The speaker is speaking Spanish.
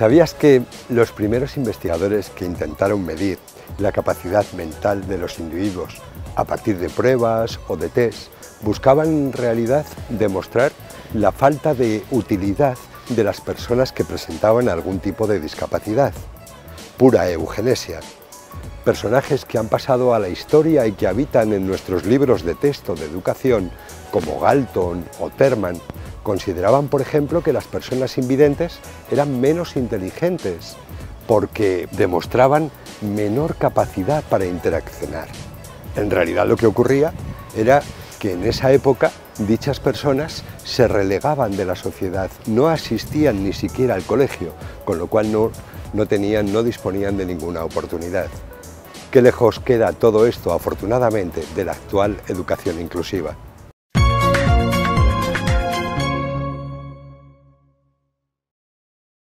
¿Sabías que los primeros investigadores que intentaron medir la capacidad mental de los individuos a partir de pruebas o de test buscaban en realidad demostrar la falta de utilidad de las personas que presentaban algún tipo de discapacidad? Pura eugenesia. Personajes que han pasado a la historia y que habitan en nuestros libros de texto de educación, como Galton o Terman, Consideraban, por ejemplo, que las personas invidentes eran menos inteligentes porque demostraban menor capacidad para interaccionar. En realidad lo que ocurría era que en esa época dichas personas se relegaban de la sociedad, no asistían ni siquiera al colegio, con lo cual no, no tenían, no disponían de ninguna oportunidad. Qué lejos queda todo esto, afortunadamente, de la actual educación inclusiva.